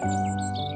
Música